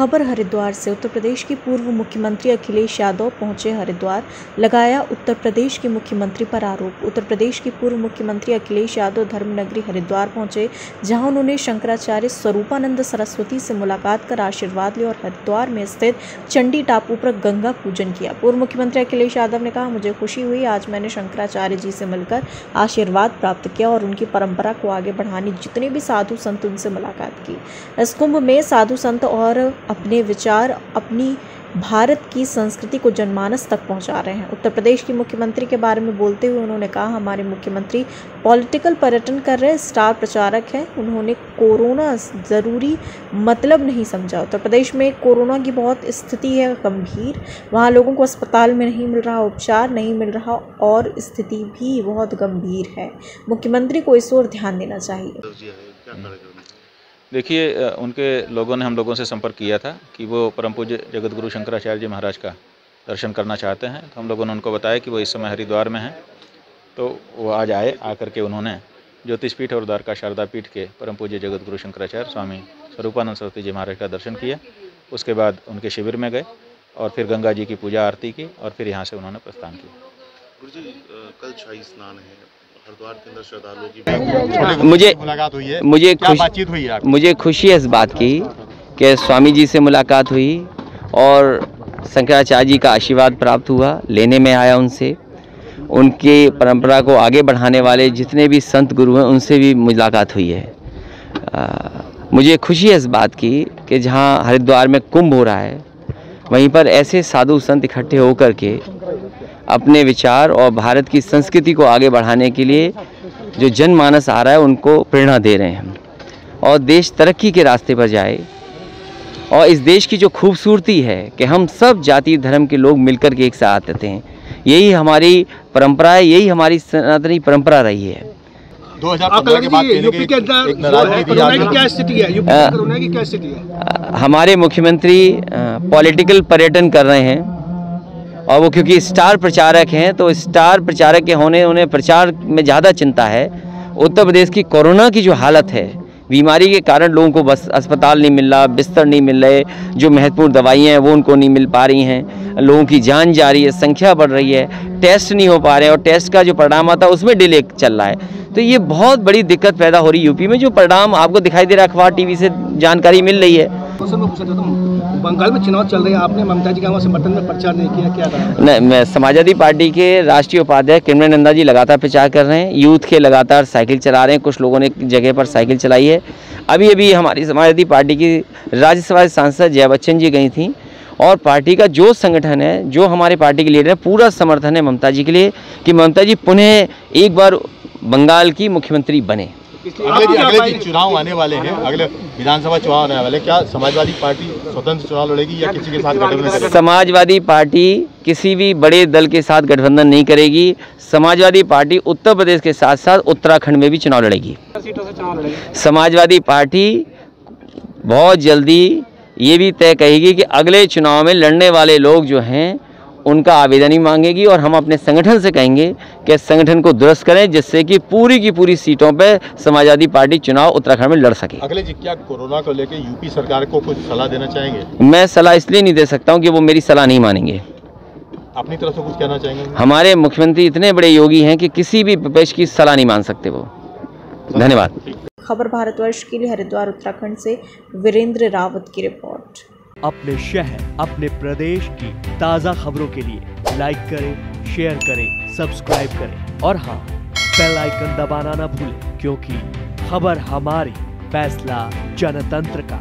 खबर हरिद्वार से। उत्तर प्रदेश के पूर्व मुख्यमंत्री अखिलेश यादव पहुँचे हरिद्वार, लगाया उत्तर प्रदेश के मुख्यमंत्री पर आरोप। उत्तर प्रदेश के पूर्व मुख्यमंत्री अखिलेश यादव धर्मनगरी हरिद्वार पहुँचे, जहाँ उन्होंने शंकराचार्य स्वरूपानंद सरस्वती से मुलाकात कर आशीर्वाद लिया और हरिद्वार में स्थित चंडी टापू पर गंगा पूजन किया। पूर्व मुख्यमंत्री अखिलेश यादव ने कहा, मुझे खुशी हुई, आज मैंने शंकराचार्य जी से मिलकर आशीर्वाद प्राप्त किया और उनकी परंपरा को आगे बढ़ाने जितने भी साधु संत उनसे मुलाकात की। इस कुंभ में साधु संत और अपने विचार, अपनी भारत की संस्कृति को जनमानस तक पहुँचा रहे हैं। उत्तर प्रदेश की मुख्यमंत्री के बारे में बोलते हुए उन्होंने कहा, हमारे मुख्यमंत्री पॉलिटिकल पर्यटन कर रहे स्टार प्रचारक हैं। उन्होंने कोरोना ज़रूरी मतलब नहीं समझा। उत्तर प्रदेश में कोरोना की बहुत स्थिति है गंभीर। वहाँ लोगों को अस्पताल में नहीं मिल रहा, उपचार नहीं मिल रहा और स्थिति भी बहुत गंभीर है। मुख्यमंत्री को इस ओर ध्यान देना चाहिए। देखिए उनके लोगों ने हम लोगों से संपर्क किया था कि वो परम पूज्य जगत गुरु शंकराचार्य जी महाराज का दर्शन करना चाहते हैं। तो हम लोगों ने उनको बताया कि वो इस समय हरिद्वार में हैं। तो वो आज आए, आकर के उन्होंने ज्योतिष पीठ और द्वारका शारदा पीठ के परम पूज्य जगत गुरु शंकराचार्य स्वामी स्वरूपानंद सरस्वती जी महाराज का दर्शन किया। उसके बाद उनके शिविर में गए और फिर गंगा जी की पूजा आरती की और फिर यहाँ से उन्होंने प्रस्थान किया। गुरु जी कल शाही स्नान है। हरिद्वार के अंदर श्रद्धालुओं की मुझे मुलाकात हुई है। मुझे बातचीत हुई है मुझे खुशी है इस बात की कि स्वामी जी से मुलाकात हुई और शंकराचार्य जी का आशीर्वाद प्राप्त हुआ लेने में आया उनसे। उनकी परंपरा को आगे बढ़ाने वाले जितने भी संत गुरु हैं उनसे भी मुलाकात हुई है। आ, मुझे खुशी है इस बात की कि जहाँ हरिद्वार में कुंभ हो रहा है वहीं पर ऐसे साधु संत इकट्ठे होकर के अपने विचार और भारत की संस्कृति को आगे बढ़ाने के लिए जो जनमानस आ रहा है उनको प्रेरणा दे रहे हैं और देश तरक्की के रास्ते पर जाए और इस देश की जो खूबसूरती है कि हम सब जाति धर्म के लोग मिलकर के एक साथ रहते हैं। यही हमारी परंपरा है यही हमारी सनातनी परंपरा रही है। 2015 के बाद कहीं ना यूपी के कहीं अंदर एक नाराज़गी थी कोरोना की आज क्या स्थिति यूपी आ, में कोरोना की क्या स्थिति हमारे मुख्यमंत्री पॉलिटिकल पर्यटन कर रहे हैं और वो क्योंकि स्टार प्रचारक हैं तो स्टार प्रचारक के होने, उन्हें प्रचार में ज़्यादा चिंता है। उत्तर प्रदेश की कोरोना की जो हालत है, बीमारी के कारण लोगों को बस अस्पताल नहीं मिल रहा, बिस्तर नहीं मिल रहे, जो महत्वपूर्ण दवाइयाँ हैं, वो उनको नहीं मिल पा रही हैं। लोगों की जान जा रही है, संख्या बढ़ रही है, टेस्ट नहीं हो पा रहे हैं, और टेस्ट का जो परिणाम आता है, उसमें डिले चल रहा है। तो ये बहुत बड़ी दिक्कत पैदा हो रही यूपी में, जो परिणाम आपको दिखाई दे रहा है, अखबार, टीवी से जानकारी मिल रही है। क्वेश्चन में पूछा था तुम बंगाल में चुनाव चल रहे हैं, आपने ममता जी का वहाँ समर्थन में प्रचार नहीं किया, क्या नहीं, मैं समाजवादी पार्टी के राष्ट्रीय उपाध्यक्ष किरण नंदा जी लगातार प्रचार कर रहे हैं, यूथ के लगातार साइकिल चला रहे हैं, कुछ लोगों ने जगह पर साइकिल चलाई है। अभी अभी हमारी समाजवादी पार्टी की राज्यसभा सांसद जया बच्चन जी गई थी, और पार्टी का जो संगठन है, जो हमारे पार्टी के लीडर है, पूरा समर्थन है ममता जी के लिए कि ममता जी पुनः एक बार बंगाल की मुख्यमंत्री बने। अगले दिन अगले दिन चुनाव आने वाले हैं अगले विधानसभा चुनाव आने वाले क्या समाजवादी पार्टी स्वतंत्र चुनाव लड़ेगी या किसी के साथ गठबंधन समाजवादी पार्टी किसी भी बड़े दल के साथ गठबंधन नहीं करेगी। समाजवादी पार्टी उत्तर प्रदेश के साथ साथ उत्तराखंड में भी चुनाव लड़ेगी? समाजवादी पार्टी बहुत जल्दी ये भी तय कहेगी कि अगले चुनाव में लड़ने वाले लोग जो हैं उनका आवेदन ही मांगेगी और हम अपने संगठन से कहेंगे कि संगठन को दुरुस्त करें जिससे कि पूरी की पूरी सीटों पर समाजवादी पार्टी चुनाव उत्तराखंड में लड़ सके। अगले जी क्या कोरोना को लेकर यूपी सरकार को कुछ सलाह देना चाहेंगे? मैं सलाह इसलिए नहीं दे सकता हूँ कि वो मेरी सलाह नहीं मानेंगे। अपनी तरफ़ से कुछ कहना चाहेंगे? हमारे मुख्यमंत्री इतने बड़े योगी हैं कि किसी भी विपक्ष की सलाह नहीं मान सकते वो। धन्यवाद। खबर भारतवर्ष के लिए हरिद्वार उत्तराखंड से वीरेंद्र रावत की रिपोर्ट। अपने शहर, अपने प्रदेश की ताज़ा खबरों के लिए लाइक करें शेयर करें सब्सक्राइब करें। और हाँ बेल आइकन दबाना ना भूलें, क्योंकि खबर हमारी फैसला जनतंत्र का।